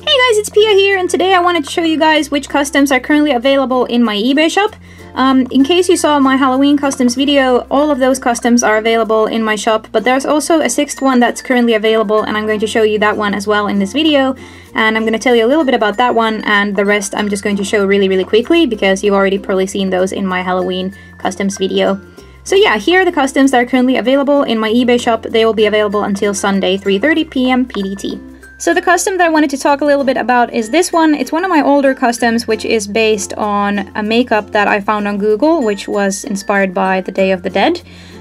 Hey guys, it's Pia here, and today I wanted to show you guys which customs are currently available in my eBay shop. Um, in case you saw my Halloween customs video, all of those customs are available in my shop, but there's also a sixth one that's currently available, and I'm going to show you that one as well in this video. And I'm going to tell you a little bit about that one, and the rest I'm just going to show really, really quickly, because you've already probably seen those in my Halloween customs video. So yeah, here are the customs that are currently available in my eBay shop. They will be available until Sunday, 3.30 p.m. PDT. So the custom that I wanted to talk a little bit about is this one. It's one of my older customs, which is based on a makeup that I found on Google, which was inspired by the Day of the Dead.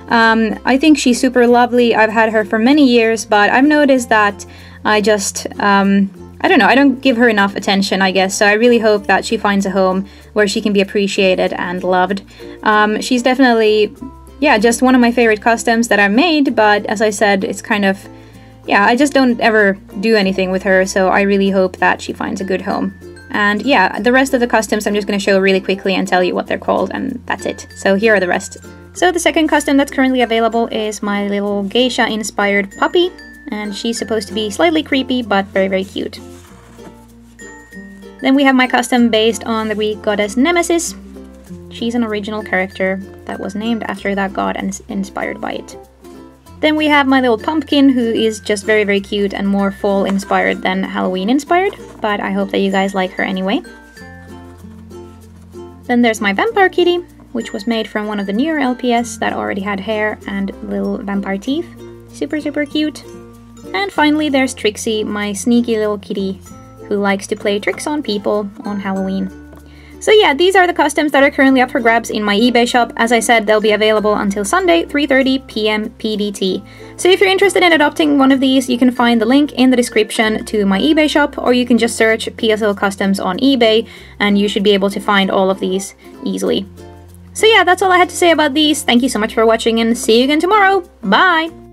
Um, I think she's super lovely. I've had her for many years, but I've noticed that I just, um, I don't know, I don't give her enough attention, I guess. So I really hope that she finds a home where she can be appreciated and loved. Um, she's definitely, yeah, just one of my favorite customs that I've made, but as I said, it's kind of yeah, I just don't ever do anything with her, so I really hope that she finds a good home. And yeah, the rest of the customs I'm just going to show really quickly and tell you what they're called, and that's it. So here are the rest. So the second custom that's currently available is my little geisha-inspired puppy, and she's supposed to be slightly creepy, but very, very cute. Then we have my custom based on the Greek goddess Nemesis. She's an original character that was named after that god and inspired by it. Then we have my little pumpkin, who is just very, very cute and more fall inspired than Halloween inspired, but I hope that you guys like her anyway. Then there's my vampire kitty, which was made from one of the newer LPS that already had hair and little vampire teeth. Super, super cute. And finally there's Trixie, my sneaky little kitty, who likes to play tricks on people on Halloween. So yeah, these are the customs that are currently up for grabs in my eBay shop. As I said, they'll be available until Sunday, 3.30 p.m. PDT. So if you're interested in adopting one of these, you can find the link in the description to my eBay shop, or you can just search PSL Customs on eBay, and you should be able to find all of these easily. So yeah, that's all I had to say about these. Thank you so much for watching, and see you again tomorrow. Bye!